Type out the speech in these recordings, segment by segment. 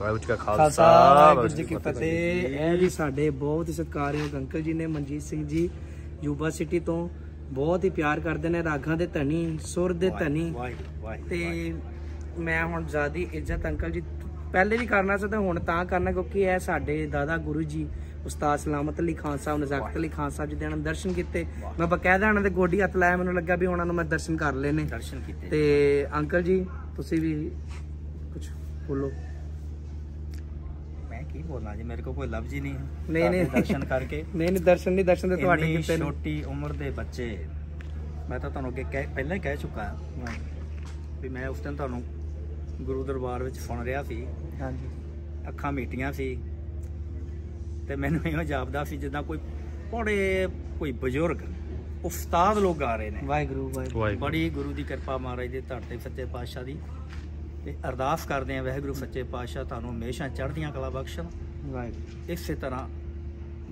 ਵਾਹਿਗੁਰੂ ਜੀ ਕਾ ਖਾਲਸਾ ਵਾਹਿਗੁਰੂ ਜੀ ਕੀ ਫਤਿਹ ਇਹ ਜੀ ਸਾਡੇ ਬਹੁਤ ਹੀ। ਸਤਿਕਾਰਯੋਗ ਅੰਕਲ ਜੀ ਨੇ ਮਨਜੀਤ ਸਿੰਘ ਜੀ ਯੂਬਾ ਸਿਟੀ ਤੋਂ ਬਹੁਤ ਹੀ ਪਿਆਰ ਕਰਦੇ ਨੇ ਰਾਗਾਂ ਦੇ ਧਨੀ ਸੁਰ ਦੇ ਧਨੀ। ਤੇ ਮੈਂ ਹੁਣ ਜ਼ਿਆਦੀ ਇੱਜ਼ਤ ਅੰਕਲ ਜੀ ਪਹਿਲੇ ਵੀ ਕਰਨਾ ਸੀ ਤੇ ਹੁਣ ਤਾਂ ਕਰਨਾ ਕਿਉਂਕਿ ਇਹ ਸਾਡੇ ਦਾਦਾ ਗੁਰੂ ਜੀ ਉਸਤਾਦ ਸਲਾਮਤ ਅਲੀ ਖਾਨ ਸਾਹਿਬ ਨਜ਼ਾਕਤ ਅਲੀ ਖਾਨ ਸਾਹਿਬ ਜੀ ਦੇ ਨਾਲ ਦਰਸ਼ਨ ਕੀਤੇ। ਮੈਂ ਬਕਾਇਦਾ ਉਹਨਾਂ ਦੇ ਗੋਡੀ ਹੱਥ ਲਾਇਆ ਮੈਨੂੰ ਲੱਗਾ ਵੀ ਉਹਨਾਂ ਨੂੰ ਮੈਂ ਦਰਸ਼ਨ ਕਰ ਲਏ ਨੇ ਦਰਸ਼ਨ ਕੀਤੇ। ਤੇ ਅੰਕਲ ਜੀ ਤੁਸੀਂ ਵੀ ਕੁਝ ਬੋਲੋ। ਬੋਲਣਾ ਜੀ ਮੇਰੇ ਕੋਲ ਕੋਈ ਲਫ਼ਜ਼ ਹੀ ਨਹੀਂ ਹੈ। ਨਹੀਂ, ਨਹੀਂ। ਦਰਸ਼ਨ ਕਰਕੇ ਨਹੀਂ ਨਹੀਂ ਦਰਸ਼ਨ ਨਹੀਂ ਦਰਸ਼ਨ ਤੇ ਤੁਹਾਡੇ ਕੀਤੇ ਨੇ ਛੋਟੀ ਉਮਰ ਦੇ ਬੱਚੇ ਮੈਂ ਤਾਂ ਤੁਹਾਨੂੰ ਅੱਗੇ ਪਹਿਲਾਂ ਹੀ ਕਹਿ ਚੁੱਕਾ ਹਾਂ ਵੀ ਮੈਂ ਉਸ ਦਿਨ ਤੁਹਾਨੂੰ ਗੁਰੂ ਦਰਬਾਰ ਵਿੱਚ ਸੁਣ ਰਿਹਾ ਸੀ। ਹਾਂਜੀ। ਅੱਖਾਂ ਮੀਟੀਆਂ ਸੀ ਤੇ ਮੈਨੂੰ ਇਹੋ ਜਾਪਦਾ ਸੀ ਜਿੱਦਾਂ ਕੋਈ ਬੜੇ ਕੋਈ ਬਜ਼ੁਰਗ ਉਸਤਾਦ ਲੋਕ ਆ ਰਹੇ ਨੇ। ਵਾਹਿਗੁਰੂ ਵਾਹਿਗੁਰੂ। ਬੜੀ ਗੁਰੂ ਦੀ ਕਿਰਪਾ ਮਹਾਰਾਜ ਦੇ ਧੜ ਤੇ ਸੱਚੇ ਪਾਤਸ਼ਾਹ ਦੀ। ਤੇ ਅਰਦਾਸ ਕਰਦੇ ਆ ਵਾਹਿਗੁਰੂ ਸੱਚੇ ਪਾਤਸ਼ਾਹ ਤੁਹਾਨੂੰ ਹਮੇਸ਼ਾ ਚੜ੍ਹਦੀਆਂ ਕਲਾ ਬਖਸ਼ਣ। ਵਾਹਿਗੁਰੂ। ਇਸੇ ਤਰ੍ਹਾਂ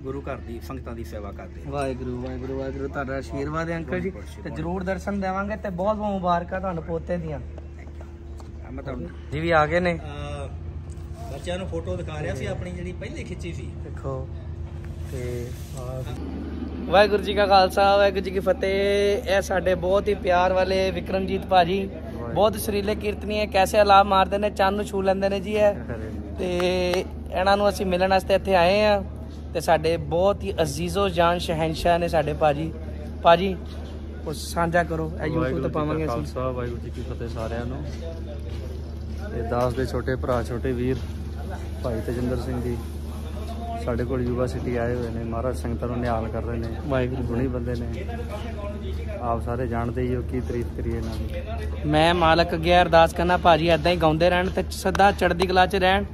ਗੁਰੂ ਘਰ ਦੀ ਸੰਗਤਾਂ ਦੀ ਸੇਵਾ ਕਰਦੇ ਆ ਵਾਹਿਗੁਰੂ ਵਾਹਿਗੁਰੂ ਵਾਹਿਗੁਰੂ ਤੁਹਾਡਾ ਆਸ਼ੀਰਵਾਦ ਹੈ ਅੰਕਲ ਜੀ। ਤੇ ਜਰੂਰ ਦਰਸ਼ਨ ਦੇਵਾਂਗੇ ਤੇ ਬਹੁਤ ਬਹੁਤ ਮੁਬਾਰਕਾਂ ਤੁਹਾਨੂੰ ਪੋਤੇ ਦੀਆਂ। ਜੀ ਵੀ ਆ ਗਏ ਨੇ। ਬੱਚਿਆਂ ਨੂੰ ਫੋਟੋ ਦਿਖਾ ਰਿਹਾ ਸੀ ਆਪਣੀ ਜਿਹੜੀ ਪਹਿਲੇ ਖਿੱਚੀ ਸੀ। ਦੇਖੋ। ਤੇ ਵਾਹਿਗੁਰੂ ਜੀ ਕਾ ਖਾਲਸਾ ਵਾਹਿਗੁਰੂ ਜੀ ਕੀ ਫਤਿਹ। ਇਹ ਸਾਡੇ ਬਹੁਤ ਹੀ ਪਿਆਰ ਵਾਲੇ ਵਿਕਰਮਜੀਤ ਭਾਜੀ। ਬਹੁਤ ਸੁਰੀਲੇ ਕੀਰਤਨੀ ਹੈ ਕੈਸੇ ਅਲਾਪ ਮਾਰਦੇ ਨੇ ਚੰਨ ਨੂੰ ਛੂ ਲੈਂਦੇ ਨੇ ਜੀ ਇਹ। ਤੇ ਇਹਨਾਂ ਨੂੰ ਅਸੀਂ ਮਿਲਣ ਵਾਸਤੇ ਇੱਥੇ ਆਏ ਆ ਤੇ ਸਾਡੇ ਬਹੁਤ ਹੀ ਅਜ਼ੀਜ਼ੋ ਜਾਨ ਸ਼ਹਿਨशाह ਨੇ ਸਾਡੇ ਭਾਜੀ। ਭਾਜੀ ਕੁਝ ਸਾਂਝਾ ਕਰੋ ਇਹ YouTube ਤੇ ਪਾਵਾਂਗੇ ਅਸੀਂ। ਖਾਲਸਾ ਵਾਹਿਗੁਰੂ ਜੀ ਕੀ ਫਤਿਹ ਸਾਰਿਆਂ ਨੂੰ। ਇਹ ਦਾਸ ਦੇ ਛੋਟੇ ਭਰਾ ਛੋਟੇ ਵੀਰ ਭਾਈ ਤੇਜਿੰਦਰ ਸਿੰਘ ਜੀ। ਸਾਡੇ ਕੋਲ ਯੂਵਾ ਸਿਟੀ ਆਏ ਹੋਏ ਨੇ ਮਹਾਰਾਜ ਸੰਗਤਾਂ ਨੂੰ ਨਿਹਾਲ ਕਰ ਰਹੇ ਨੇ ਵਾਹਿਗੁਰੂ ਗੁਣੀ ਬੰਦੇ ਨੇ। ਆਪ ਸਾਰੇ ਜਾਣਦੇ ਹੀ ਹੋ ਕੀ ਤਾਰੀਫ ਕਰੀਏ ਇਹਨਾਂ ਦੀ। ਮੈਂ ਮਾਲਕ ਅੱਗੇ ਅਰਦਾਸ ਕਰਨਾ ਭਾਜੀ ਐਦਾਂ ਹੀ ਗਾਉਂਦੇ ਰਹਿਣ ਤੇ ਸਦਾ ਚੜ੍ਹਦੀ ਕਲਾ 'ਚ ਰਹਿਣ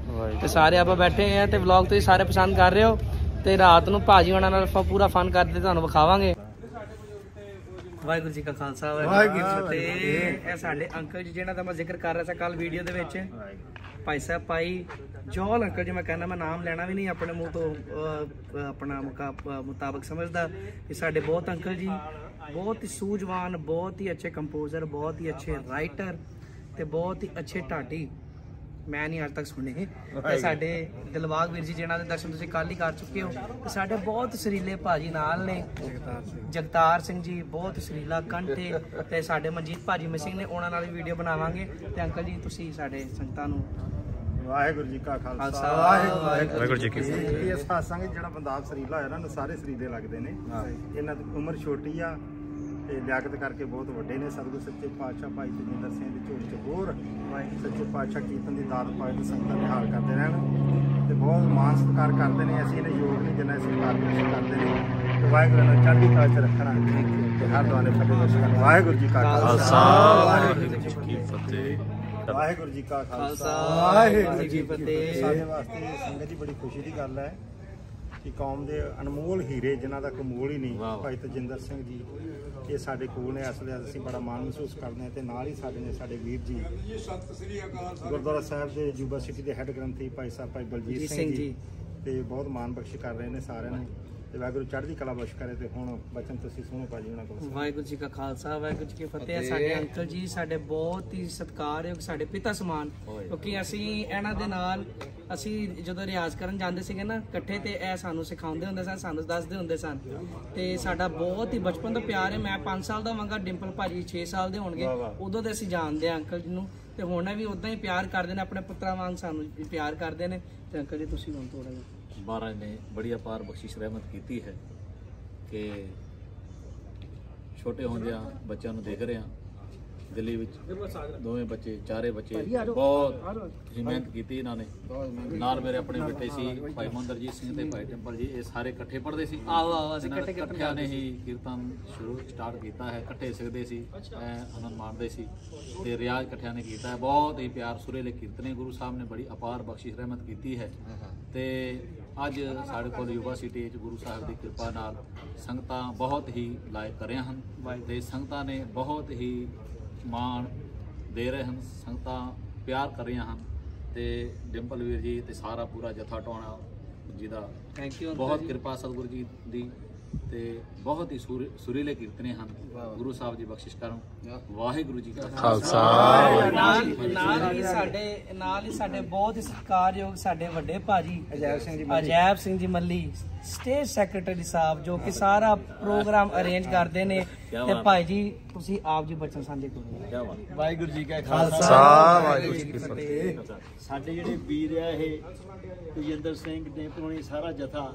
ਤੇ ਸਾਰੇ ਆਪਾਂ ਬੈਠੇ ਆ ਤੇ ਵਲੌਗ ਤੁਸੀਂ ਸਾਰੇ ਪਸੰਦ ਕਰ ਰਹੇ ਹੋ ਤੇ ਰਾਤ ਨੂੰ ਭਾਜੀ ਉਹਨਾਂ ਨਾਲ ਆਪਾਂ ਪੂਰਾ ਫਨ ਕਰਦੇ ਤੁਹਾਨੂੰ ਵਿਖਾਵਾਂਗੇ। ਵਾਹਿਗੁਰੂ ਜੀ ਕਾ ਖਾਲਸਾ ਵਾਹਿਗੁਰੂ ਜੀ ਕੀ ਫਤਿਹ। ਇਹ ਸਾਡੇ ਅੰਕਲ ਜੀ ਜਿਹਨਾਂ ਦਾ ਮੈਂ ਜ਼ਿਕਰ ਕਰ ਰਿਹਾ ਸੀ ਕੱਲ ਵੀਡੀਓ ਦੇ ਵਿੱਚ। ਭਾਈ ਸਾਹਿਬ, ਭਾਈ ਜੋਲ ਅੰਕਲ ਜੀ, ਮੈਂ ਕਹਿੰਦਾ ਮੈਂ ਨਾਮ ਲੈਣਾ ਵੀ ਨਹੀਂ, ਆਪਣੇ ਮੂੰਹ ਤੋਂ ਆਪਣਾ ਮੁਕਾ- ਮੁਤਾਬਕ ਸਮਝਦਾ ਕਿ ਸਾਡੇ ਬਹੁਤ ਅੰਕਲ ਜੀ, ਬਹੁਤ ਹੀ ਸੂਝਵਾਨ, ਬਹੁਤ ਹੀ ਅੱਛੇ ਕੰਪੋਜ਼ਰ ਬਹੁਤ ਹੀ ਅੱਛੇ ਰਾਈਟਰ ਤੇ ਬਹੁਤ ਹੀ ਅੱਛੇ ਢਾਡੀ। ਮੈਂ ਨਹੀਂ ਅੱਜ ਤੱਕ ਸੁਣੇ। ਤੇ ਸਾਡੇ ਦਿਲਬਾਗ ਵੀਰ ਜੀ ਜਿਹਨਾਂ ਦੇ ਦਰਸ਼ਨ ਤੁਸੀਂ ਕੱਲ ਹੀ ਕਰ ਚੁੱਕੇ ਹੋ ਤੇ ਸਾਡੇ ਬਹੁਤ ਸਰੀਲੇ ਭਾਜੀ ਨਾਲ ਨੇ। ਜਗਤਾਰ ਸਿੰਘ। ਜੀ ਬਹੁਤ ਸਰੀਲਾ ਕੰਠੇ ਤੇ ਸਾਡੇ ਮਨਜੀਤ ਭਾਜੀ ਮਿਸਿੰਗ ਨੇ ਉਹਨਾਂ ਨਾਲ ਵੀ ਵੀਡੀਓ ਬਣਾਵਾਂਗੇ। ਤੇ ਅੰਕਲ ਜੀ ਤੁਸੀਂ ਸਾਡੇ ਸੰਗਤਾਂ ਨੂੰ ਵਾਹਿਗੁਰੂ ਜੀ ਕਾ ਖਾਲਸਾ। ਵਾਹਿਗੁਰੂ ਜੀ ਕੀ ਇਹ ਇਹ ਸਾਸਾਂਗੇ ਜਿਹੜਾ ਬੰਦਾ ਸਰੀਲਾ ਹੋਇਆ ਨਾ ਸਾਰੇ ਸਰੀਲੇ ਲੱਗਦੇ ਨੇ। ਇਹਨਾਂ ਦੀ ਉਮਰ ਛੋਟੀ ਆ ਤੇ ਲਿਆਕਤ ਕਰਕੇ ਬਹੁਤ ਵੱਡੇ ਨੇ। ਸਤਿਗੁਰ ਸੱਚੇ ਪਾਤਸ਼ਾਹ ਭਾਈ ਤੇਜਿੰਦਰ ਸਿੰਘ ਦੀ ਝੋਲੀ ਚ ਹੋਰ ਸੱਚੇ ਪਾਤਸ਼ਾਹ ਕੀਰਤਨ ਦੀ ਦਾਤ ਪਾਏ ਤੇ ਸੰਗਤਾਂ ਦੇ ਹਾਲ ਕਰਦੇ ਰਹਿਣ ਤੇ ਬਹੁਤ ਮਾਣ ਸਤਿਕਾਰ ਕਰਦੇ ਨੇ। ਅਸੀਂ ਇਹਨੇ ਯੋਗ ਨਹੀਂ ਜਿੰਨਾ ਸਤਿਕਾਰ ਅਸੀਂ ਕਰਦੇ ਨੇ। ਤੇ ਵਾਹਿਗੁਰੂ ਨੇ ਚੜ੍ਹਦੀ ਕਲਾ ਚ ਰੱਖਣਾ ਤੇ ਹਰ ਦੁਆਲੇ ਫਤਿਹ ਬਖਸ਼ਣਾ ਵਾਹਿਗੁਰੂ ਜੀ ਕਾ ਖਾਲਸਾ। ਵਾਹਿਗੁਰੂ ਜੀ ਕੀ ਫਤਿਹ। ਵਾਹਿਗੁਰੂ ਜੀ ਕਾ ਖਾਲਸਾ। ਵਾਹਿਗੁਰੂ ਜੀ ਫਤਿਹ। ਸਾਡੇ ਵਾਸਤੇ ਸੰਗਤ ਜੀ ਬੜੀ ਖੁਸ਼ੀ ਦੀ ਗੱਲ ਹੈ ਕਿ ਕੌਮ ਦੇ ਅਨਮੋਲ ਹੀਰੇ ਜਿਨ੍ਹਾਂ ਦਾ ਕੋਈ ਮੋਲ ਹੀ ਨਹੀਂ ਭਾਈ ਤਜਿੰਦਰ ਸਿੰਘ ਜੀ ਇਹ ਸਾਡੇ ਕੋਲ ਨੇ ਇਸ ਵੇਲੇ ਅਸੀਂ ਬੜਾ ਮਾਣ ਮਹਿਸੂਸ ਕਰਦੇ ਹਾਂ ਤੇ ਨਾਲ ਹੀ ਸਾਡੇ ਨੇ ਸਾਡੇ ਵੀਰ ਜੀ ਗੁਰਦੁਆਰਾ ਸਾਹਿਬ ਦੇ ਯੂਬਾ ਸਿਟੀ ਦੇ ਹੈੱਡ ਗ੍ਰੰਥੀ ਭਾਈ ਸਾਹਿਬ ਭਾਈ ਬਲਜੀਤ ਸਿੰਘ ਜੀ। ਤੇ ਬਹੁਤ ਮਾਣ ਬਖਸ਼ ਕਰ ਰਹੇ ਨੇ ਸਾਰਿਆਂ ਨੂੰ ਤੇ ਵਾਹਿਗੁਰੂ ਚੜ੍ਹਦੀ ਕਲਾ ਬਖਸ਼ ਕਰੇ ਤੇ ਹੁਣ ਬਚਨ ਤੁਸੀਂ ਸੁਣੋ ਭਾਜੀ ਉਹਨਾਂ ਕੋਲ। ਵਾਹਿਗੁਰੂ ਜੀ ਕਾ ਖਾਲਸਾ ਵਾਹਿਗੁਰੂ ਜੀ ਕੀ ਫਤਿਹ। ਸਾਡੇ ਅੰਕਲ ਜੀ ਸਾਡੇ ਬਹੁਤ ਹੀ ਸਤਿਕਾਰਯੋਗ ਸਾਡੇ ਪਿਤਾ ਸਮਾਨ ਕਿਉਂਕਿ ਅਸੀਂ ਇਹਨਾਂ ਦੇ ਨਾਲ ਅਸੀਂ ਜਦੋਂ ਰਿਆਜ਼ ਕਰਨ ਜਾਂਦੇ ਸੀਗੇ ਨਾ ਇਕੱਠੇ ਤੇ ਇਹ ਸਾਨੂੰ ਸਿਖਾਉਂਦੇ ਹੁੰਦੇ ਸਨ ਸਾਨੂੰ ਦੱਸਦੇ ਹੁੰਦੇ ਸਨ। ਤੇ ਸਾਡਾ ਬਹੁਤ ਹੀ ਬਚਪਨ ਤੋਂ ਪਿਆਰ ਹੈ। ਮੈਂ 5 ਸਾਲ ਦਾ ਵਾਂਗਾ ਡਿੰਪਲ ਭਾਜੀ 6 ਸਾਲ ਦੇ ਹੋਣਗੇ ਉਦੋਂ ਦੇ ਅਸੀਂ ਜਾਣਦੇ ਹਾਂ ਅੰਕਲ ਜੀ ਨੂੰ। ਤੇ ਹੁਣ ਵੀ ਉਦਾਂ ਹੀ ਪਿਆਰ ਕਰਦੇ ਨੇ ਆਪਣੇ ਪੁੱਤਰਾਂ ਵਾਂਗ ਸਾਨੂੰ ਪਿਆਰ ਕਰਦੇ ਨੇ। ਤੇ ਅੰਕਲ ਜੀ ਤੁਸੀਂ ਹੁਣ ਥੋੜਾ ਜਿਹਾ ਮਹਾਰਾਜ ਨੇ ਬੜੀ ਅਪਾਰ ਬਖਸ਼ਿਸ਼ ਰਹਿਮਤ ਕੀਤੀ ਹੈ ਕਿ ਛੋਟੇ ਹੁੰਦਿਆਂ ਬੱਚਿਆਂ ਨੂੰ ਦੇਖ ਰਿਹਾ ਦਿੱਲੀ ਵਿੱਚ ਦੋਵੇਂ ਬੱਚੇ ਚਾਰੇ ਬੱਚੇ ਬਹੁਤ ਮਿਹਨਤ ਕੀਤੀ ਇਹਨਾਂ ਨੇ। ਨਾਲ ਮੇਰੇ ਆਪਣੇ ਬੇਟੇ ਸੀ ਭਾਈ ਮੰਦਰਜੀਤ ਸਿੰਘ ਤੇ ਭਾਈ ਟੈਂਪਲ ਜੀ ਇਹ ਸਾਰੇ ਇਕੱਠੇ ਪੜ੍ਹਦੇ ਸੀ। ਆਓ ਆਓ ਅਸੀਂ ਇਹਨਾਂ ਨੇ ਇਕੱਠੇ ਕੀਰਤਨ ਇਕੱਠਿਆਂ ਨੇ ਹੀ ਕੀਰਤਨ ਸ਼ੁਰੂ ਸਟਾਰਟ ਕੀਤਾ ਹੈ ਇਕੱਠੇ ਸਿੱਖਦੇ ਸੀ ਐ ਆਨੰਦ ਮਾਣਦੇ ਸੀ ਤੇ ਰਿਆਜ਼ ਇਕੱਠਿਆਂ ਨੇ ਕੀਤਾ ਹੈ। ਬਹੁਤ ਹੀ ਪਿਆਰ ਸੁਰੀਲੇ ਕੀਰਤਨੇ ਗੁਰੂ ਸਾਹਿਬ ਨੇ ਬੜੀ ਅਪਾਰ ਬਖਸ਼ਿਸ਼ ਰਹਿਮਤ ਕੀਤੀ ਹੈ। ਤੇ ਅੱਜ ਸਾਡੇ ਕੋਲ ਯੂਬਾ ਸਿਟੀ ਵਿੱਚ ਗੁਰੂ ਸਾਹਿਬ ਦੀ ਕਿਰਪਾ ਨਾਲ ਸੰਗਤਾਂ ਬਹੁਤ ਹੀ ਲਾਇਕ ਕਰ ਰਹੀਆਂ ਹਨ ਤੇ ਸੰਗਤਾਂ ਨੇ ਬਹੁਤ ਹੀ ਮਾਣ ਦੇ ਰਹੇ ਹਨ ਸੰਗਤਾਂ ਪਿਆਰ ਕਰ ਰਹੀਆਂ ਹਨ ਤੇ ਡਿੰਪਲ ਵੀਰ ਜੀ ਤੇ ਸਾਰਾ ਪੂਰਾ ਜਥਾ ਟੋਣਾ ਜੀ ਦਾ ਥੈਂਕ ਯੂ ਬਹੁਤ ਕਿਰਪਾ ਸਤਿਗੁਰੂ ਜੀ ਦੀ ਤੇ ਬਹੁਤ ਹੀ ਸੁਰ- ਸੁਰੀਲੇ ਕੀਰਤਨੇ ਹਨ। ਗੁਰੂ ਸਾਹਿਬ ਜੀ ਬਖਸ਼ਿਸ਼ ਕਰਨ ਵਾਹਿਗੁਰੂ ਜੀ ਕਾ ਖਾਲਸਾ। ਨਾਲ ਨਾਲ ਹੀ ਸਾਡੇ ਨਾਲ ਹੀ ਸਾਡੇ ਬਹੁਤ ਹੀ ਸਤਿਕਾਰਯੋਗ ਸਾਡੇ ਵੱਡੇ ਭਾਜੀ ਅਜੈਬ ਸਿੰਘ ਜੀ ਅਜੈਬ ਸਿੰਘ ਜੀ ਮੱਲੀ ਸਟੇਜ ਸੈਕਟਰੀ ਸਾਹਿਬ ਜੋ ਕਿ ਸਾਰਾ ਪ੍ਰੋਗਰਾਮ ਅਰੇਂਜ ਕਰਦੇ ਨੇ। ਤੇ ਭਾਈ ਜੀ ਤੁਸੀਂ ਆਪ ਜੀ ਬਚਨ ਸਾਂਝੇ ਕਰੋ। ਵਾਹਿਗੁਰੂ ਜੀ ਕਾ ਖਾਲਸਾ। ਵਾਹਿਗੁਰੂ ਜੀ ਕੀ ਫਤਿਹ। ਸਾਡੇ ਜਿਹੜੇ ਵੀਰ ਆ ਇਹ ਤੇਜਿੰਦਰ ਸਿੰਘ ਨੇ ਪੁਰਾਣੀ ਸਾਰਾ ਜਥਾ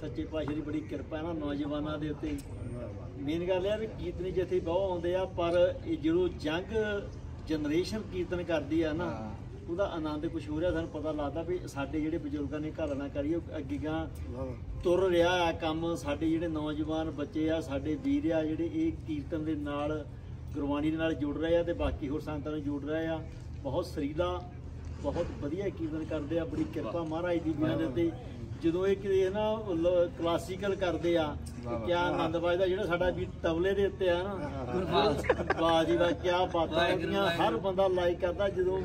ਸੱਚੇ ਪਾਤਸ਼ਾਹ ਦੀ ਬੜੀ ਕਿਰਪਾ ਹੈ ਨਾ ਨੌਜਵਾਨਾਂ ਦੇ ਉੱਤੇ। ਮੇਨ ਗੱਲ ਇਹ ਆ ਵੀ ਕੀਰਤਨੀ ਜਥੇ ਬਹੁਤ ਆਉਂਦੇ ਆ ਪਰ ਇਹ ਜਦੋਂ ਜੰਗ ਜਨਰੇਸ਼ਨ ਕੀਰਤਨ ਕਰਦੀ ਆ ਨਾ ਉਹਦਾ ਆਨੰਦ ਕੁਝ ਹੋ ਰਿਹਾ ਸਾਨੂੰ ਪਤਾ ਲੱਗਦਾ ਵੀ ਸਾਡੇ ਜਿਹੜੇ ਬਜ਼ੁਰਗਾਂ ਨੇ ਘਰ ਨਾ ਕਰੀਏ ਅੱਗੇ ਗਾਂ ਤੁਰ ਰਿਹਾ ਆ ਕੰਮ। ਸਾਡੇ ਜਿਹੜੇ ਨੌਜਵਾਨ ਬੱਚੇ ਆ ਸਾਡੇ ਵੀਰ ਆ ਜਿਹੜੇ ਇਹ ਕੀਰਤਨ ਦੇ ਨਾਲ ਗੁਰਬਾਣੀ ਦੇ ਨਾਲ ਜੁੜ ਰਹੇ ਆ ਤੇ ਬਾਕੀ ਹੋਰ ਸੰਗਤਾਂ ਨੂੰ ਜੁੜ ਰਹੇ ਆ। ਬਹੁਤ ਸਰੀਲਾ ਬਹੁਤ ਵਧੀਆ ਕੀਰਤਨ ਕਰਦੇ ਆ। ਬੜੀ ਕਿਰਪਾ ਮਹਾਰਾਜ ਦੀ ਵੀਰਾਂ ਦੇ ਉੱਤੇ ਜਦੋਂ ਇਹ ਕਿ ਨਾ ਕਲਾਸੀਕਲ ਕਰਦੇ ਆ ਕਿਆ ਆਨੰਦ ਵੱਜਦਾ ਜਿਹੜਾ ਸਾਡਾ ਵੀ ਤਬਲੇ ਦੇ ਉੱਤੇ ਆ ਨਾ। ਵਾਹ। ਜੀ ਵਾਹ ਕਿਆ ਬਾਤਾਂ ਹਰ ਬੰਦਾ ਲਾਈਕ ਕਰਦਾ ਜਦੋਂ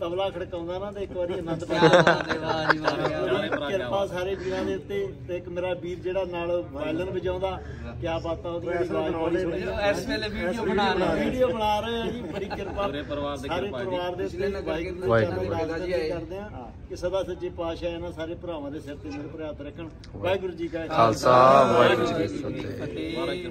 ਤਬਲਾ ਖੜਕਾਉਂਦਾ ਨਾ ਤੇ ਇੱਕ ਵਾਰੀ ਆਨੰਦ ਜੀ ਉਹਦੀ ਕਿਰਪਾ ਸਾਰੇ ਵੀਰਾਂ ਦੇ ਉੱਤੇ ਤੇ ਇੱਕ ਮੇਰਾ ਵੀਰ ਜਿਹੜਾ ਨਾਲ ਵਾਇਲਨ ਵਜਾਉਂਦਾ ਕਿਆ ਬਾਤਾਂ ਉਹਦੀਆਂ ਆਵਾਜ਼ ਬੜੀ ਸੋਹਣੀ ਇਸ ਵੇਲੇ ਵੀਡੀਓ ਬਣਾ ਰਹੇ ਵੀਡੀਓ ਬਣਾ ਰਹੇ ਆ ਜੀ ਬੜੀ ਕਿਰਪਾ। ਪੂਰੇ ਪਰਿਵਾਰ ਦੀ ਸਾਰੇ ਕਿਰਪਾ ਜੀ। ਪਰਿਵਾਰ ਦੇ ਉੱਤੇ ਵਾਹਿਗੁਰੂ। ਵਾਹਿਗੁਰੂ ਕਰਦੇ ਆ ਕਿ ਸਦਾ ਸੱਚੇ ਪਾਤਸ਼ਾਹ ਇਹਨਾਂ ਸਾਰੇ ਭਰਾਵਾਂ ਦੇ ਸਿਰ ਤੇ ਮੇਰੇ ਭਰਾ ਰੱਖਣ। ਵਾਹਿਗੁਰੂ ਜੀ ਕਾ ਖਾਲਸਾ ਵਾਹਿਗੁਰੂ ਜੀ ਕੀ ਫਤਿਹ।